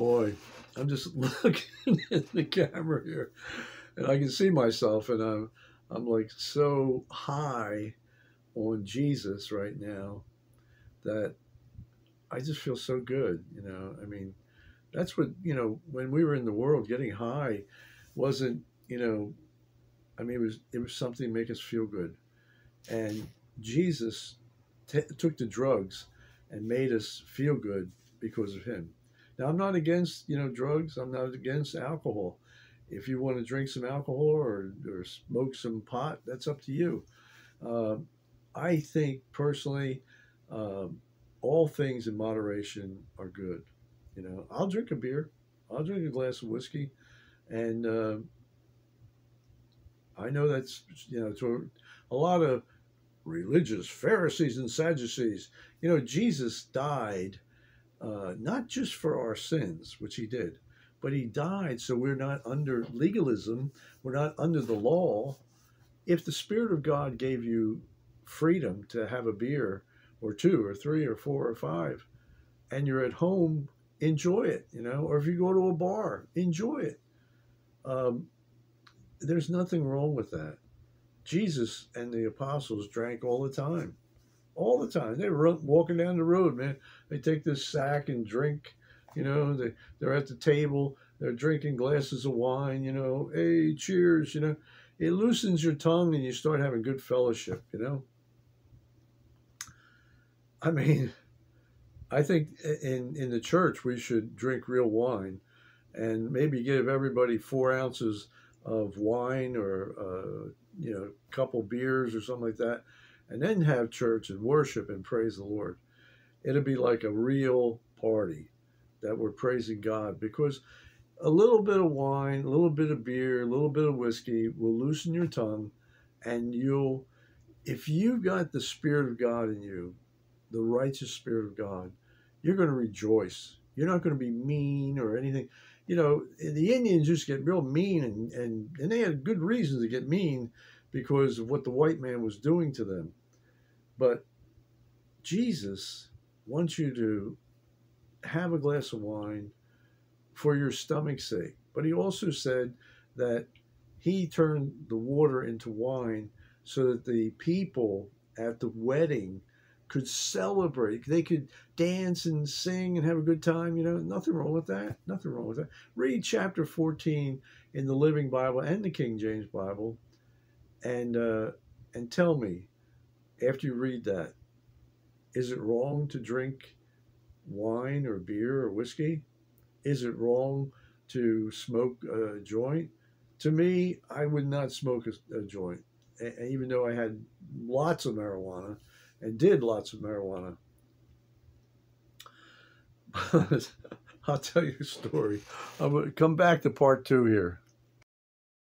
Boy, I'm just looking at the camera here, and I can see myself, and I'm I'm like so high on Jesus right now that I just feel so good. You know, I mean, that's what you know. When we were in the world, getting high wasn't you know, I mean, it was it was something to make us feel good, and Jesus took the drugs and made us feel good because of him. Now, I'm not against you know drugs. I'm not against alcohol. If you want to drink some alcohol or, or smoke some pot, that's up to you. Uh, I think personally, um, all things in moderation are good. You know, I'll drink a beer, I'll drink a glass of whiskey, and uh, I know that's you know to a lot of religious Pharisees and Sadducees. You know, Jesus died uh, not just for our sins, which he did, but he died so we're not under legalism, we're not under the law. If the Spirit of God gave you freedom to have a beer or two or three or four or five, and you're at home, enjoy it, you know, or if you go to a bar, enjoy it. Um, there's nothing wrong with that. Jesus and the apostles drank all the time, all the time. They were walking down the road, man. They take this sack and drink. You know, they they're at the table. They're drinking glasses of wine. You know, hey, cheers. You know, it loosens your tongue and you start having good fellowship. You know. I mean, I think in in the church we should drink real wine, and maybe give everybody four ounces of wine or uh, you know a couple beers or something like that, and then have church and worship and praise the Lord. It'll be like a real party that we're praising God because a little bit of wine, a little bit of beer, a little bit of whiskey will loosen your tongue, and you'll if you've got the Spirit of God in you, the righteous Spirit of God, you're going to rejoice. You're not going to be mean or anything you know, the Indians used to get real mean, and, and, and they had good reasons to get mean because of what the white man was doing to them. But Jesus wants you to have a glass of wine for your stomach's sake. But he also said that he turned the water into wine so that the people at the wedding could celebrate. They could dance and sing and have a good time. You know, nothing wrong with that. Nothing wrong with that. Read chapter 14 in the Living Bible and the King James Bible, and uh, and tell me after you read that, is it wrong to drink wine or beer or whiskey? Is it wrong to smoke a joint? To me, I would not smoke a, a joint, even though I had lots of marijuana and did lots of marijuana. I'll tell you a story. I'm going to come back to part two here.